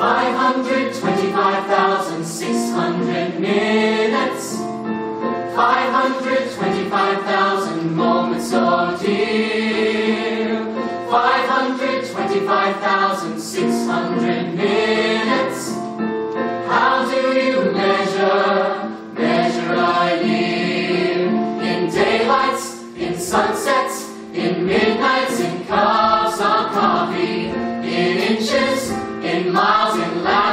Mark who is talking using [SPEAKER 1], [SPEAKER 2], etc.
[SPEAKER 1] 525,600 minutes. 525,000 moments, oh dear. 525,600 minutes. How do you measure, measure a year? In daylights, in sunsets, in midnights, in cups of coffee, in inches, in miles, in laps.